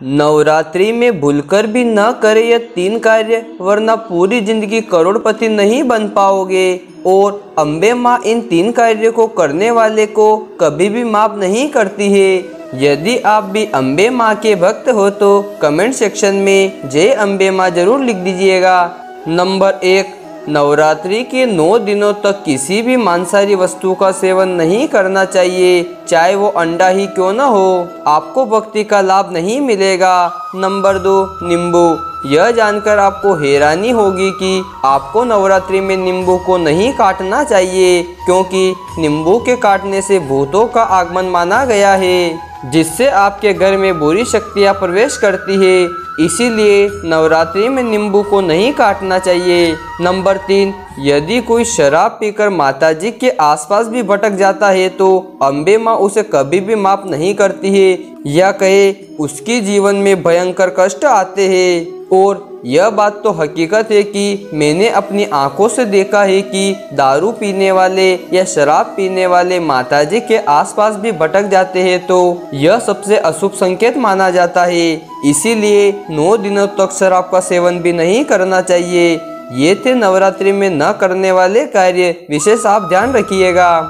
नवरात्रि में भूलकर भी न करे ये तीन कार्य, वरना पूरी ज़िंदगी करोड़पति नहीं बन पाओगे। और अम्बे माँ इन तीन कार्यों को करने वाले को कभी भी माफ़ नहीं करती है। यदि आप भी अम्बे माँ के भक्त हो तो कमेंट सेक्शन में जय अम्बे माँ ज़रूर लिख दीजिएगा। नंबर एक नवरात्रि के नौ दिनों तक किसी भी मांसाहारी वस्तु का सेवन नहीं करना चाहिए। चाहे वो अंडा ही क्यों न हो, आपको भक्ति का लाभ नहीं मिलेगा। नंबर दो, नींबू। यह जानकर आपको हैरानी होगी कि आपको नवरात्रि में नींबू को नहीं काटना चाहिए, क्योंकि नींबू के काटने से भूतों का आगमन माना गया है। जिससे आपके घर में बुरी शक्तियाँ प्रवेश करती है। इसीलिए नवरात्रि में नींबू को नहीं काटना चाहिए। नंबर तीन, यदि कोई शराब पीकर माताजी के आसपास भी भटक जाता है तो अम्बे माँ उसे कभी भी माफ़ नहीं करती है। या कहे, उसके जीवन में भयंकर कष्ट आते हैं। और यह बात तो हकीकत है कि मैंने अपनी आँखों से देखा है कि दारू पीने वाले या शराब पीने वाले माताजी के आसपास भी भटक जाते हैं तो यह सबसे अशुभ संकेत माना जाता है। इसीलिए नौ दिनों तक शराब का सेवन भी नहीं करना चाहिए। ये थे नवरात्रि में न करने वाले कार्य, विशेष आप ध्यान रखिएगा।